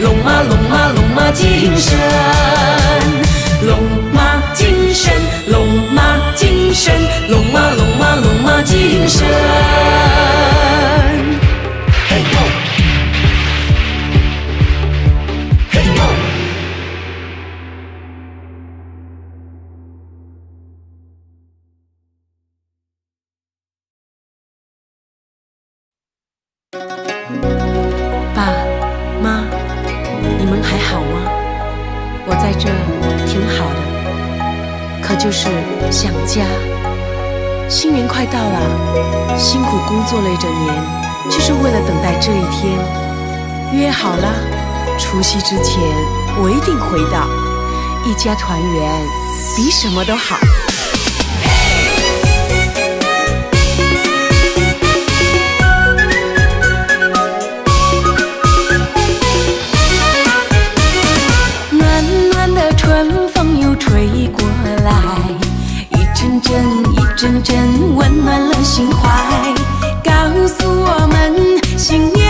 龙马龙马龙马精神。龙这年就是为了等待这一天，约好了，除夕之前我一定回到，一家团圆比什么都好。暖暖的春风又吹过来，一阵阵一阵阵温暖了心怀。今年。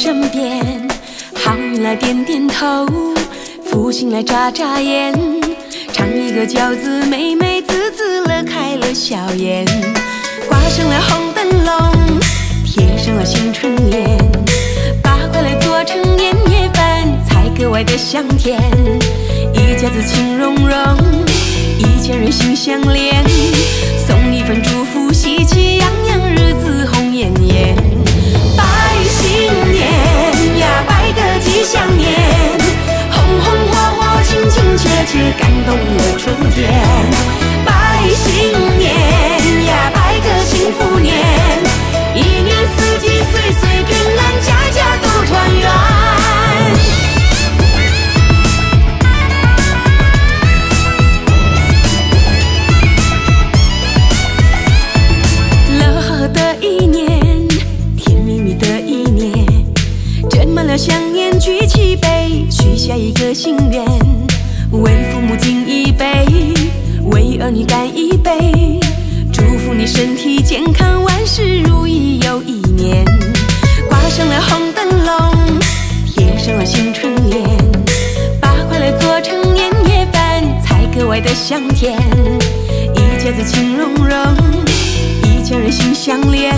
身边。好运来点点头，福星来眨眨眼，尝一个饺子，美美滋滋乐开了笑颜。挂上了红灯笼，贴上了新春联，把快乐做成年夜饭，才格外的香甜。一家子情融融。一家人心相连，送一份祝福，喜气洋洋，日子红艳艳。一想念，红红火火，亲亲切切，感动了春天。拜新年呀，拜个幸福年，一年四季岁岁平安，家家都团圆。香烟，举起杯，许下一个心愿，为父母敬一杯，为儿女干一杯，祝福你身体健康，万事如意又一年。挂上了红灯笼，贴上了新春联，把快乐做成年夜饭，才格外的香甜。一家子情融融，一家人心相连，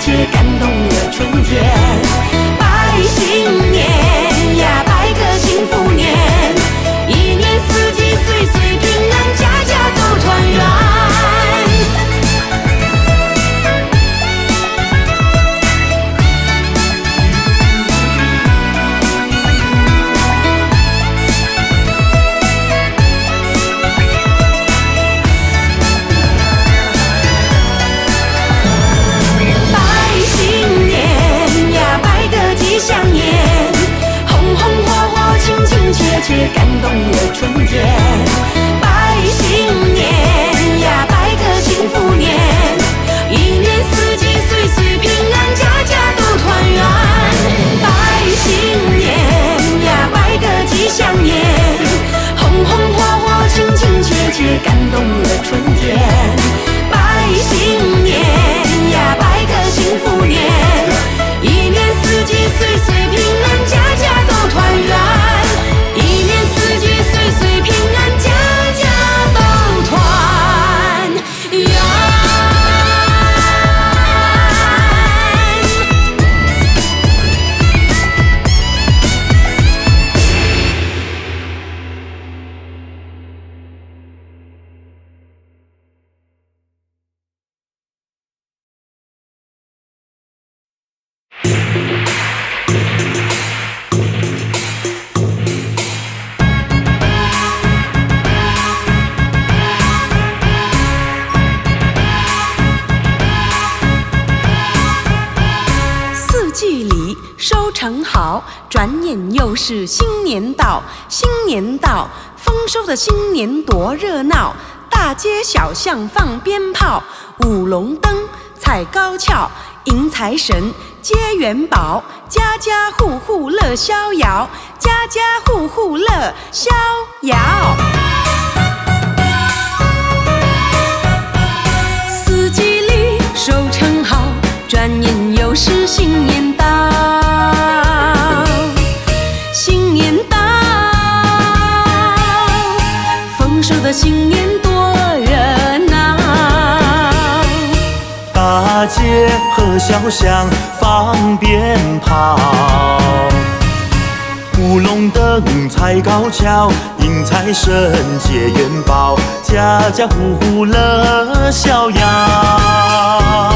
切，感动了春天。百姓感动了春天。拜新年呀，拜个幸福年，一年四季岁岁平安，家家都团圆。拜新年呀，拜个吉祥年，红红火火，亲亲切切，感动了春天。是新年到。新年到，丰收的新年多热闹，大街小巷放鞭炮，舞龙灯，踩高跷，迎财神，接元宝，家家户户乐逍遥，家家户户乐逍遥。四季里收成好，转眼又是新年到。小巷放鞭炮，舞龙灯，踩高跷，迎财神，接元宝，家家户户乐逍遥。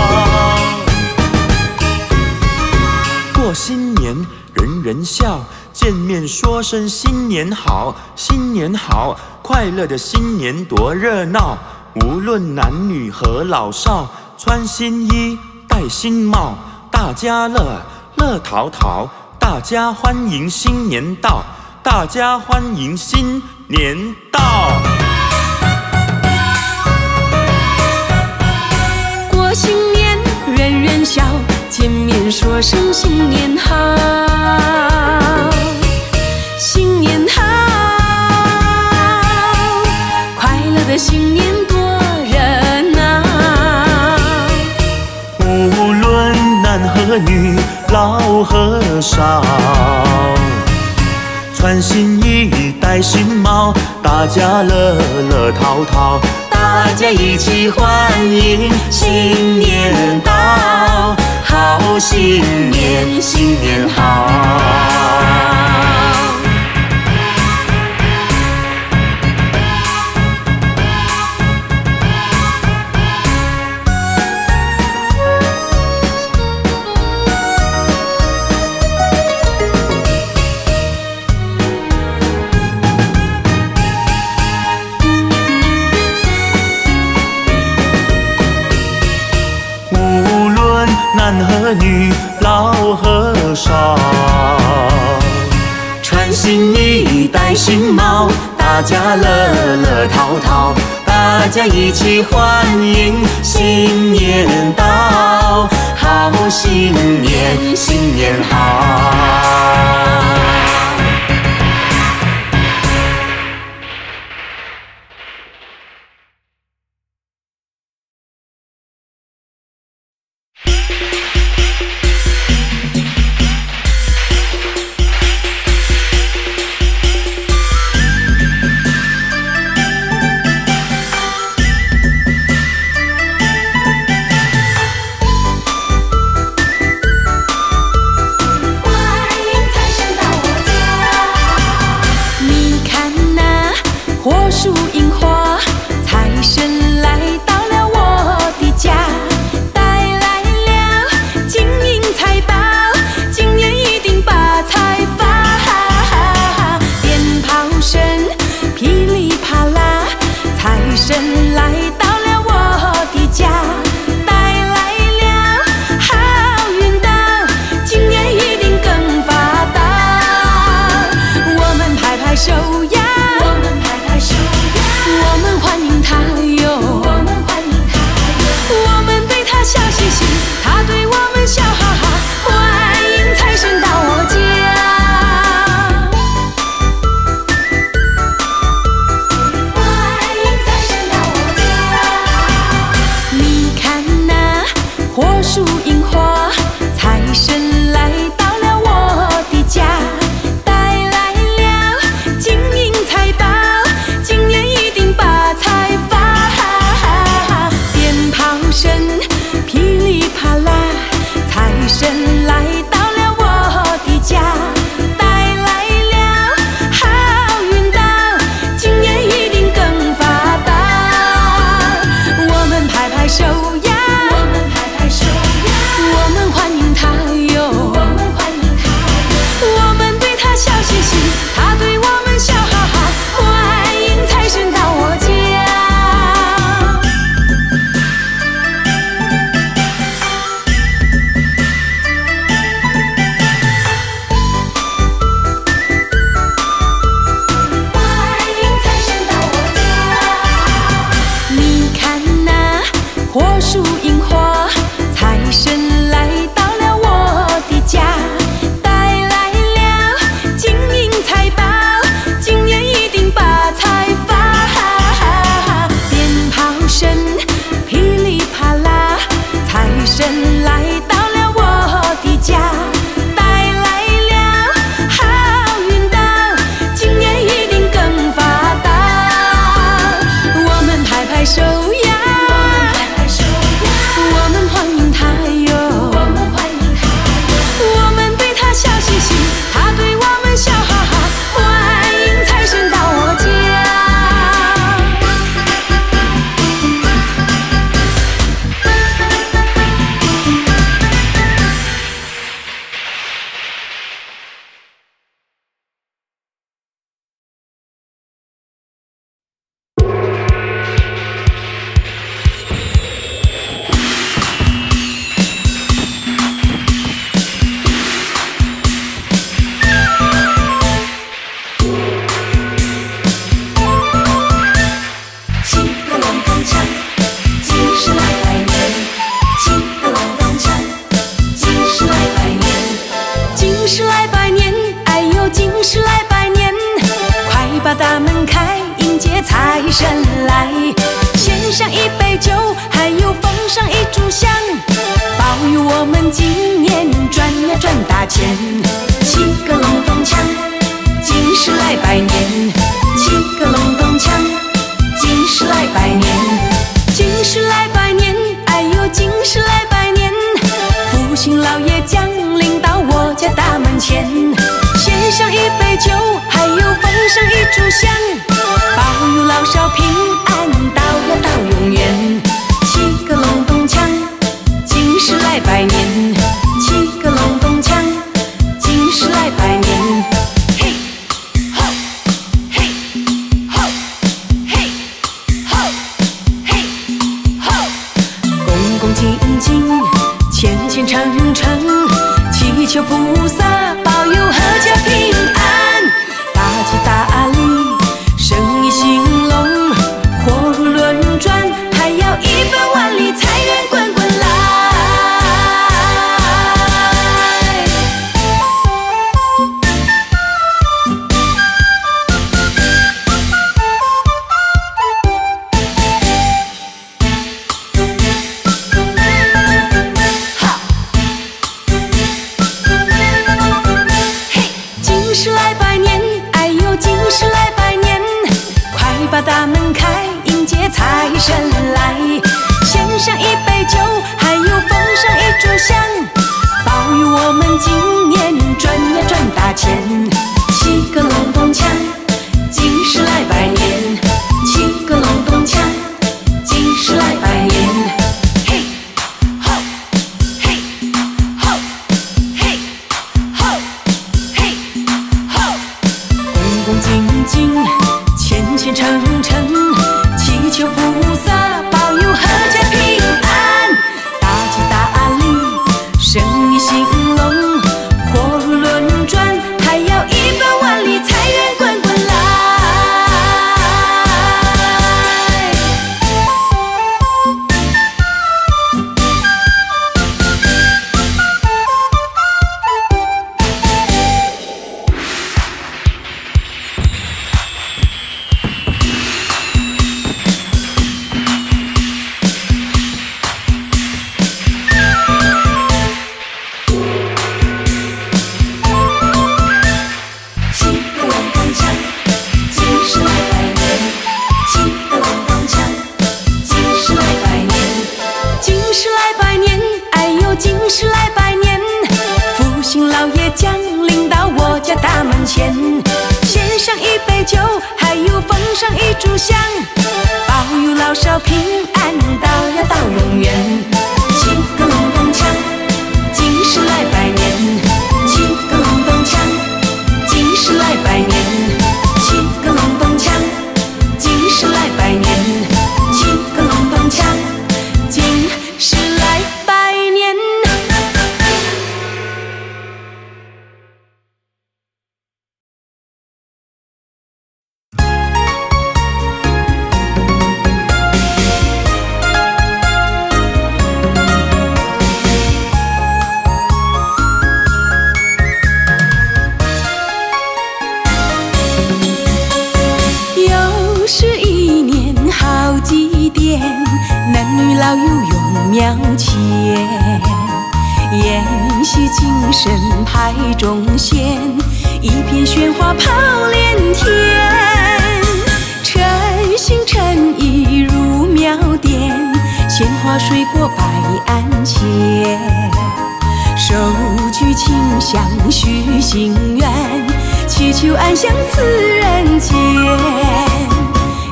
过新年人人笑，见面说声新年好，新年好，快乐的新年多热闹。无论男女和老少，穿新衣，戴新帽，大家乐，乐淘淘，大家欢迎新年到，大家欢迎新年到。过新年人人笑，见面说声新年好，新年好，快乐的新年儿女，老和少，穿新衣，戴新帽，大家乐乐淘淘，大家一起欢迎新年到，好新年，新年好。女，老和尚，穿新衣，戴新帽，大家乐乐淘淘，大家一起欢迎新年到，好新年，新年好。火树虔诚祈求菩萨保佑阖家平排众仙，一片喧哗炮连天，诚心诚意入庙殿，鲜花水果摆案前。手举清香许心愿，祈求安享此人间。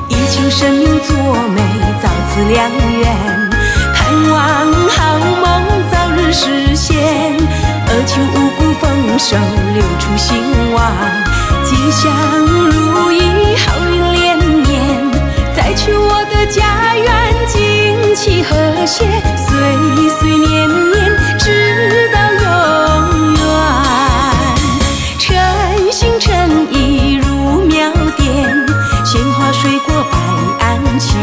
一求生命作美，早此良缘，盼望好梦早日实现。而求五谷丰收，流出兴旺，吉祥如意，好运连连。再求我的家园景气和谐，岁岁年年，直到永远。诚心诚意入庙殿，鲜花水果摆案前，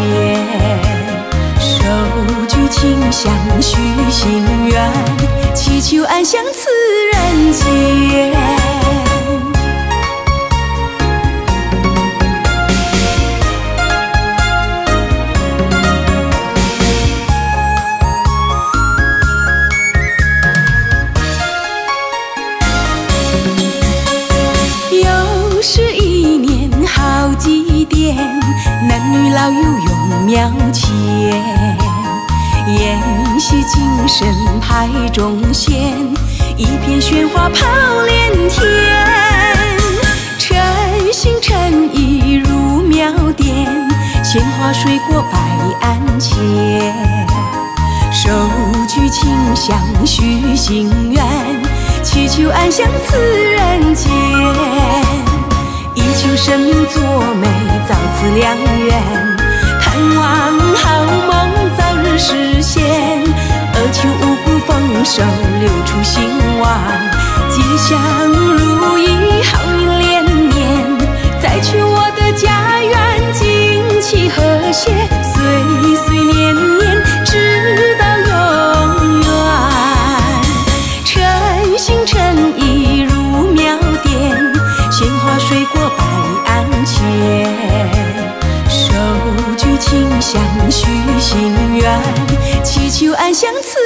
手举清香许心愿，祈求安享此人又是一年好祭典，男女老幼涌庙前，延续精神排众仙，一花炮连天，诚心诚意入庙殿，鲜花水果摆案前。手举清香许心愿，祈求安享此人间。一求生命作美，早此良缘，盼望好梦早日实现。二求五谷丰收，流出兴旺，吉祥如意，好运连连。再求我的家园景气和谐，岁岁年年，直到永远。诚心诚意入庙殿，鲜花水果摆案前，手举清香许心愿，祈求安享此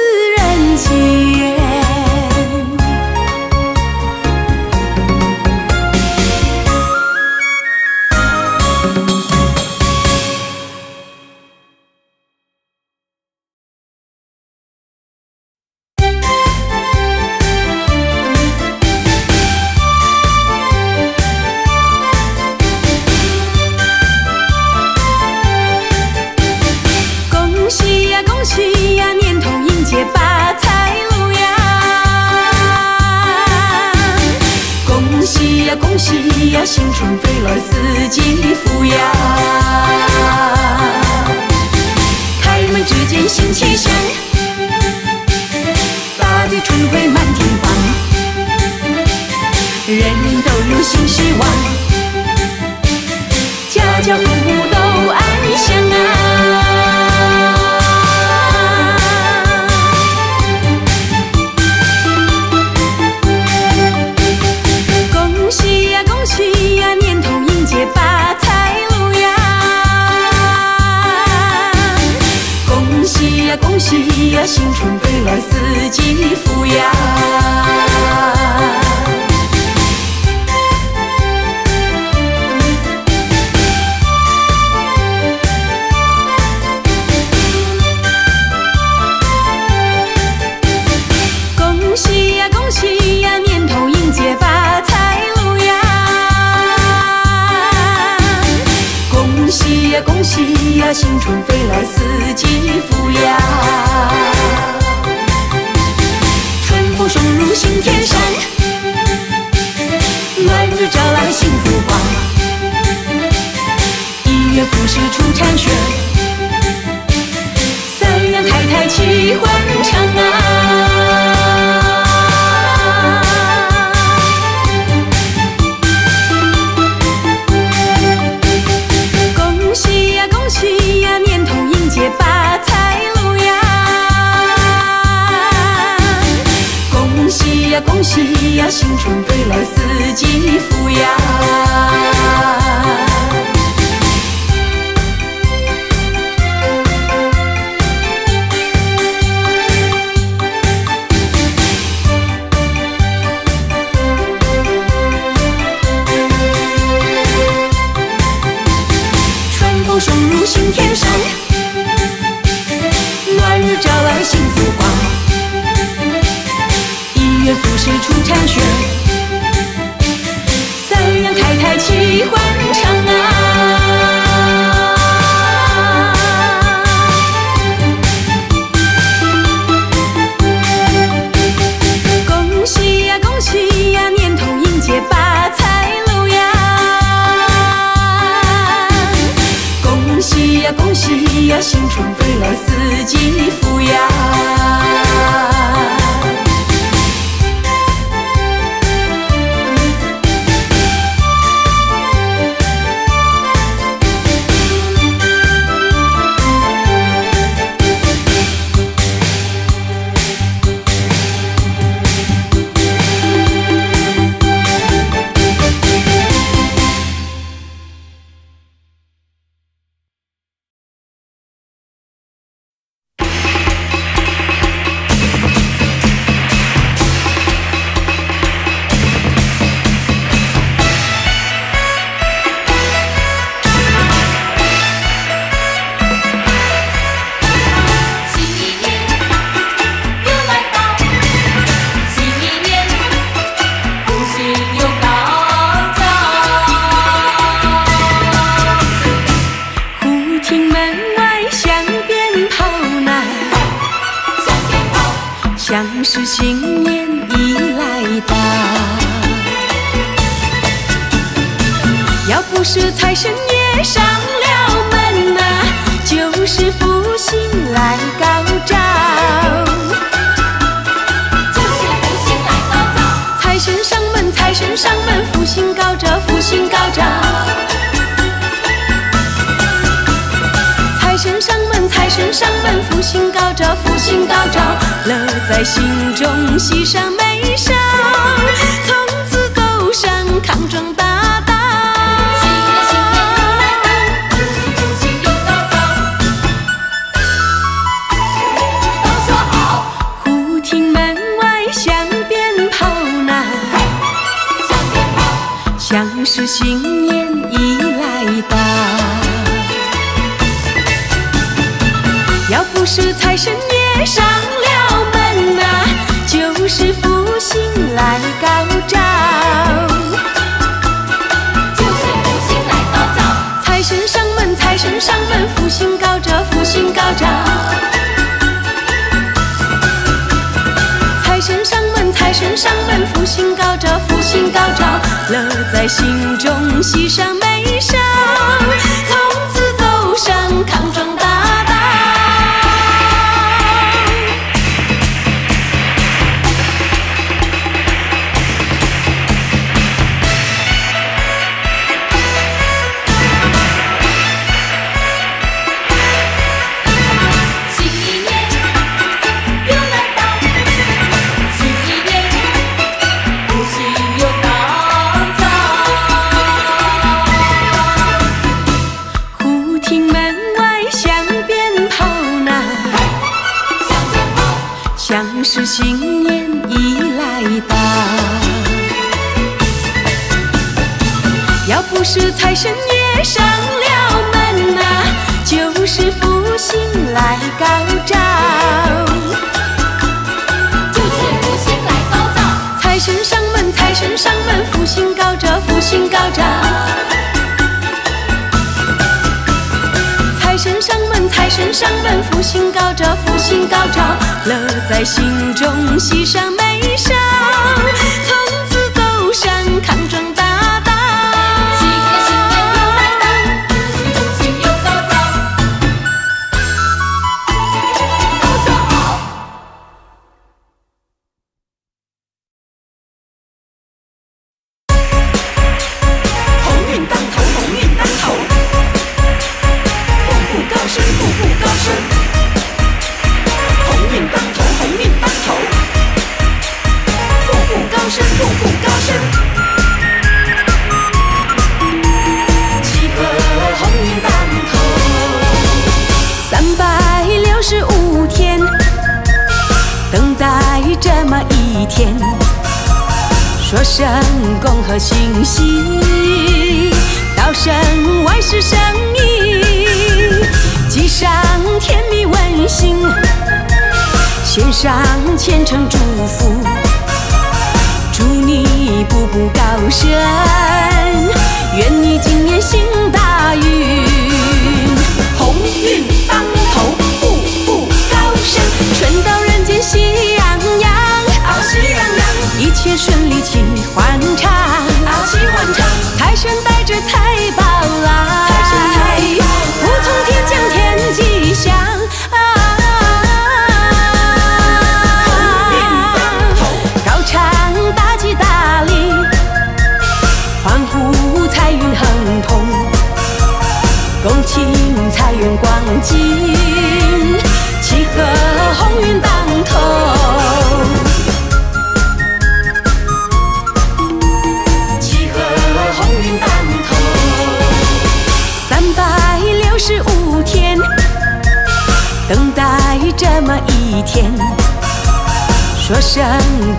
新春飞来四季福呀！春风送入新天山，暖日照来幸福光。一月复始出产雪，一月复始出产雪，三阳开泰气欢是新年已来到。要不是财神爷上了门呐、就是福星来高上门，福星高照，福星高照，乐在心中，喜上眉梢，从此走上康庄大这财神爷上了门呐就是福星来高照。就是福星来高照。财神上门财神上门福星高照福星高照。财神上门财神上门福星高照福星高照。乐在心中喜上眉梢。神爷上了门呐就是福星来高照财神上门财神上门福星高照福星高照财神上门财神上门福星高照福星高照乐在心中喜上眉梢从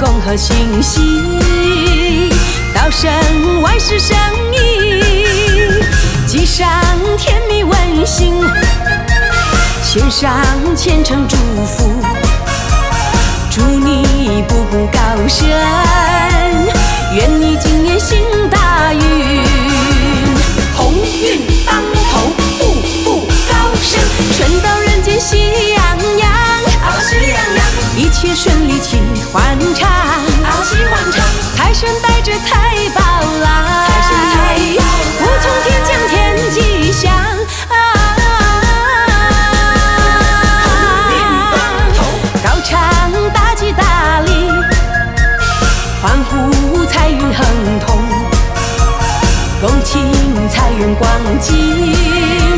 空和星星，道声万事生意，吉上甜蜜温馨，献上虔诚祝福，祝你步步高升，愿你今年行大运，鸿运当头，步步高升，全到人间喜洋洋，啊、喜洋洋，一切顺利。欢唱，傲欢唱，财神带着财宝来，财神财宝，福从天降天吉祥，啊，高唱大吉大利，欢呼财运亨通，恭请财源广进。